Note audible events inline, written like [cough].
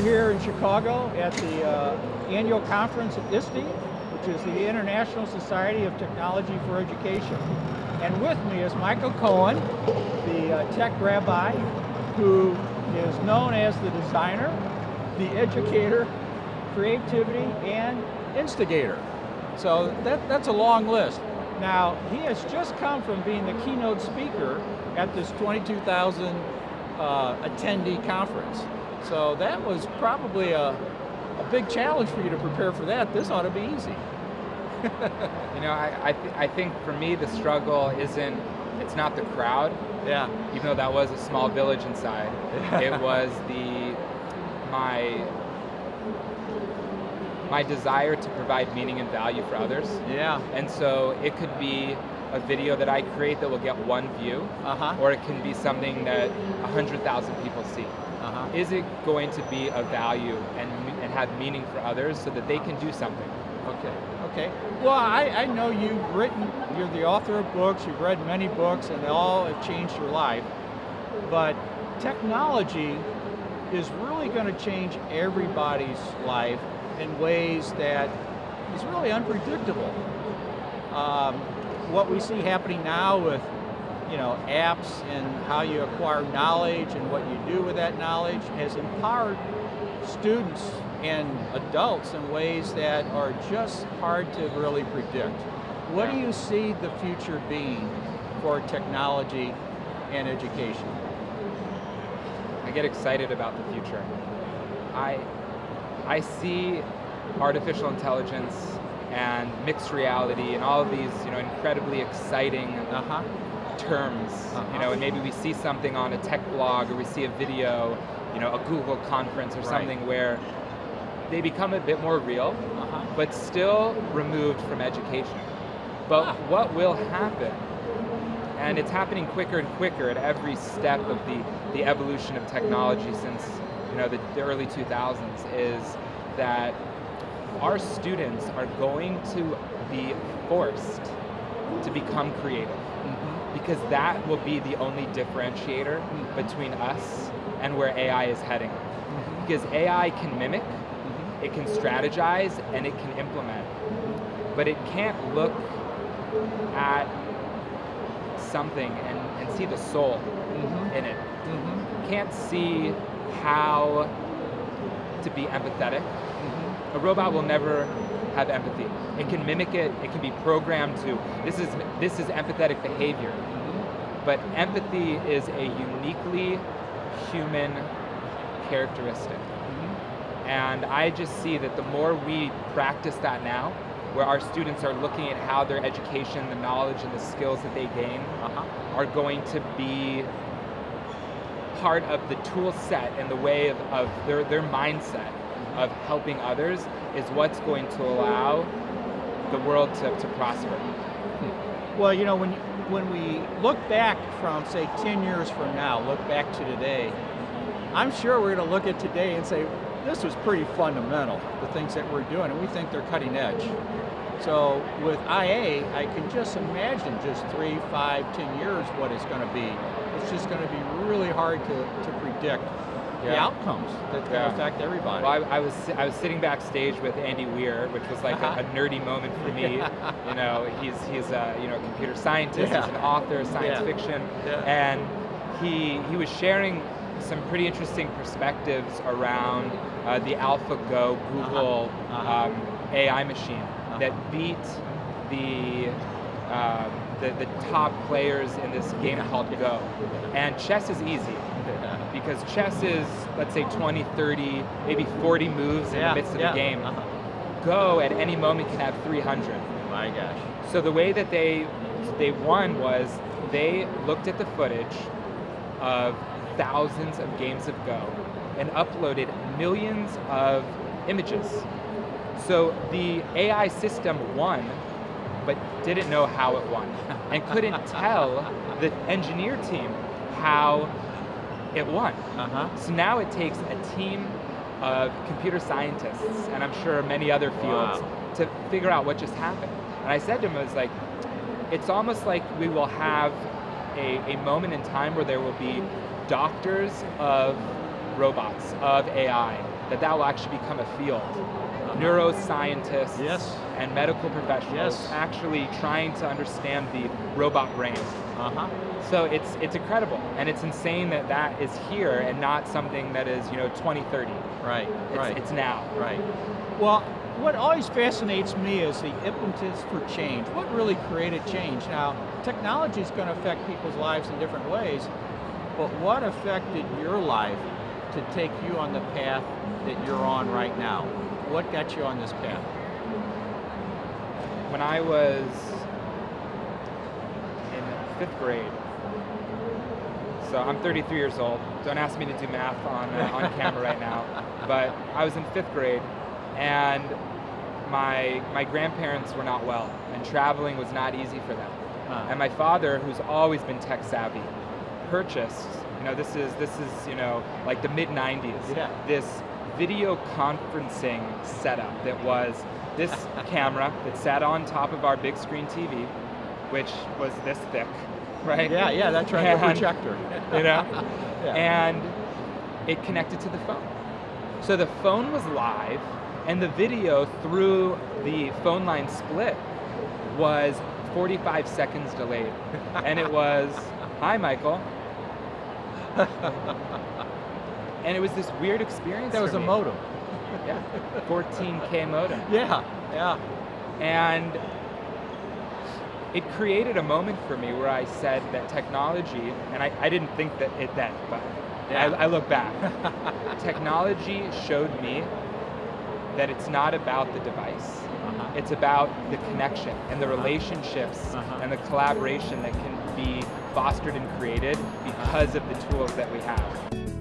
We're here in Chicago at the uh, annual conference of ISTE, which is the International Society of Technology for Education. And with me is Michael Cohen, the uh, tech rabbi, who is known as the designer, the educator, creativity, and instigator. So that, that's a long list. Now, he has just come from being the keynote speaker at this 22,000 uh, attendee conference. So that was probably a, a big challenge for you to prepare for that. This ought to be easy. [laughs] you know, I, I, th I, think for me the struggle isn't, it's not the crowd. Yeah. Even though that was a small village inside. [laughs] it was the, my, my desire to provide meaning and value for others. Yeah. And so it could be a video that I create that will get one view, uh-huh. or it can be something that 100,000 people see. Is it going to be of value and, and have meaning for others so that they can do something? Okay, okay. Well, I, I know you've written, you're the author of books, you've read many books, and they all have changed your life. But technology is really going to change everybody's life in ways that is really unpredictable. Um, what we see happening now with you know, apps and how you acquire knowledge and what you do with that knowledge has empowered students and adults in ways that are just hard to really predict. What do you see the future being for technology and education? I get excited about the future. I, I see artificial intelligence and mixed reality and all of these you know incredibly exciting uh-huh. Terms uh-huh. you know and maybe we see something on a tech blog or we see a video you know a google conference or right. something where they become a bit more real uh-huh. but still removed from education but ah. what will happen and it's happening quicker and quicker at every step of the, the evolution of technology since you know the, the early 2000s is that our students are going to be forced to become creative mm-hmm. Because that will be the only differentiator mm-hmm. between us and where AI is heading. Mm-hmm. Because AI can mimic, mm-hmm. it can strategize, and it can implement. But it can't look at something and, and see the soul mm-hmm. in it. Mm-hmm. Can't see how to be empathetic a robot will never have empathy. It can mimic it, it can be programmed to, this is, this is empathetic behavior. But empathy is a uniquely human characteristic. And I just see that the more we practice that now, where our students are looking at how their education, the knowledge and the skills that they gain uh-huh. are going to be part of the tool set and the way of, of their, their mindset of helping others is what's going to allow the world to, to prosper. Well, you know, when, when we look back from, say, 10 years from now, look back to today, I'm sure we're going to look at today and say, this was pretty fundamental, the things that we're doing, and we think they're cutting edge. So with IA, I can just imagine just three, five, ten years what it's going to be. It's just going to be really hard to, to predict yeah. the outcomes that yeah. going to affect everybody. Well, I, I, was I was sitting backstage with Andy Weir, which was like uh-huh. a, a, nerdy moment for me. [laughs] you know, he's he's a you know computer scientist, he's an author, science fiction, and he he was sharing some pretty interesting perspectives around uh, the AlphaGo Google uh-huh. Uh-huh. Um, AI machine uh-huh. that beat the um, the, the top players in this game called Go. And chess is easy because chess is, let's say 20, 30, maybe 40 moves in yeah, the midst of yeah. the game. Uh-huh. Go at any moment can have 300. My gosh. So the way that they they won was they looked at the footage of thousands of games of Go and uploaded millions of images. So the AI system won, but didn't know how it won and couldn't [laughs] tell the engineer team how it won. Uh-huh. So now it takes a team of computer scientists, and I'm sure many other fields, wow. to figure out what just happened. And I said to him, I was like, it's almost like we will have a, a moment in time where there will be doctors of robots, of AI, that that will actually become a field. Neuroscientists Yes. and medical professionals Yes. actually trying to understand the robot brain. Uh-huh. So it's it's incredible, and it's insane that that is here and not something that is you know 2030. Right, It's, right. it's now. Right. Well, what always fascinates me is the impetus for change. What really created change? Now, technology is going to affect people's lives in different ways, but what affected your life to take you on the path that you're on right now? What got you on this path? When I was in fifth grade, so I'm 33 years old. Don't ask me to do math on uh, on [laughs] camera right now, but I was in fifth grade, and my my grandparents were not well, and traveling was not easy for them. Huh. And my father, who's always been tech savvy, purchased. You know, this is this is you know like the mid '90s. Yeah. This video conferencing setup that was this [laughs] camera that sat on top of our big screen TV, which was this thick, right? Yeah, yeah, that's right. The projector. you know? [laughs] Yeah. And it connected to the phone. So the phone was live, and the video through the phone line split was 45 seconds delayed. and it was, hi, Michael. [laughs] and it was this weird experience. that was a me. modem. [laughs] Yeah, 14K modem. Yeah, yeah. And it created a moment for me where I said that technology, and I, I didn't think that it then, but Yeah. I, I look back. [laughs] technology showed me that it's not about the device. Uh-huh. It's about the connection and the relationships Uh-huh. and the collaboration that can be fostered and created because of the tools that we have.